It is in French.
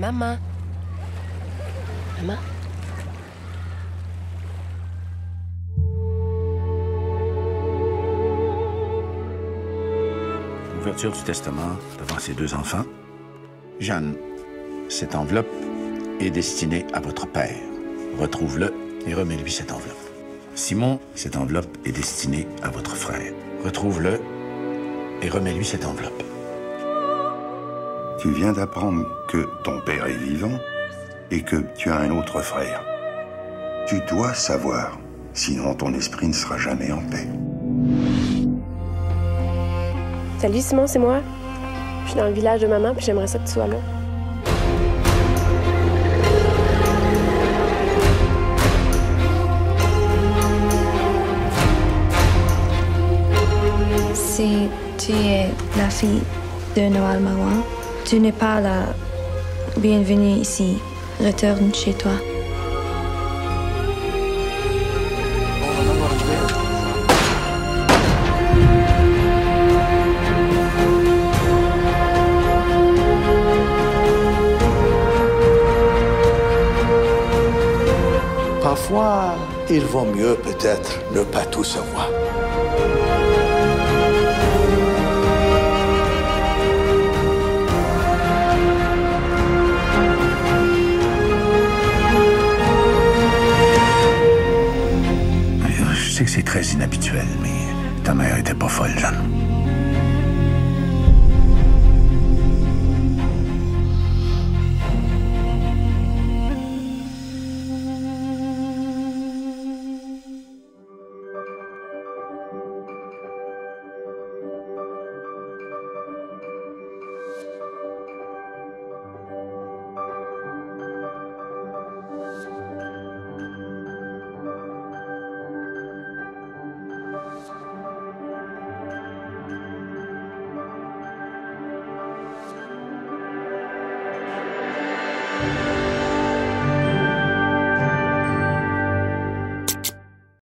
Maman. Maman. Ouverture du testament devant ses deux enfants. Jeanne, cette enveloppe est destinée à votre père. Retrouve-le et remets-lui cette enveloppe. Simon, cette enveloppe est destinée à votre frère. Retrouve-le et remets-lui cette enveloppe. Tu viens d'apprendre que ton père est vivant et que tu as un autre frère. Tu dois savoir, sinon ton esprit ne sera jamais en paix. Salut Simon, c'est moi. Je suis dans le village de maman, puis j'aimerais ça que tu sois là. Si tu es la fille de Noël Marouin, tu n'es pas la bienvenue ici. Retourne chez toi. Parfois, il vaut mieux peut-être ne pas tout savoir. Sais que c'est très inhabituel, mais ta mère était pas folle, Jeanne.